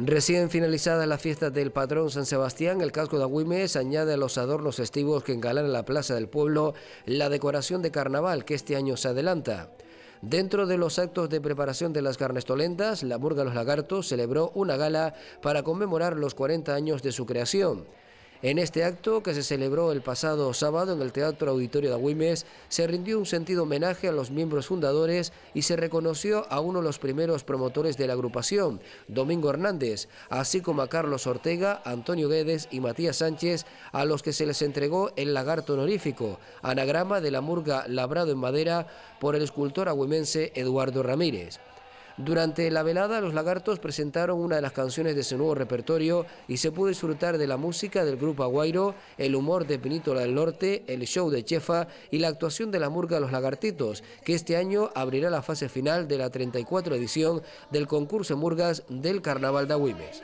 Recién finalizadas las fiestas del patrón San Sebastián, el casco de Agüimes añade a los adornos festivos que engalanan la plaza del pueblo la decoración de carnaval que este año se adelanta. Dentro de los actos de preparación de las carnestolendas, la Murga Los Lagartos celebró una gala para conmemorar los 40 años de su creación. En este acto, que se celebró el pasado sábado en el Teatro Auditorio de Agüimes, se rindió un sentido homenaje a los miembros fundadores y se reconoció a uno de los primeros promotores de la agrupación, Domingo Hernández, así como a Carlos Ortega, Antonio Guedes y Matías Sánchez, a los que se les entregó el lagarto honorífico, anagrama de la murga labrado en madera por el escultor agüimense Eduardo Ramírez. Durante la velada, los lagartos presentaron una de las canciones de su nuevo repertorio y se pudo disfrutar de la música del grupo Aguairo, el humor de Penítola del Norte, el show de Chefa y la actuación de la murga Los Lagartitos, que este año abrirá la fase final de la 34 edición del concurso murgas del Carnaval de Agüimes.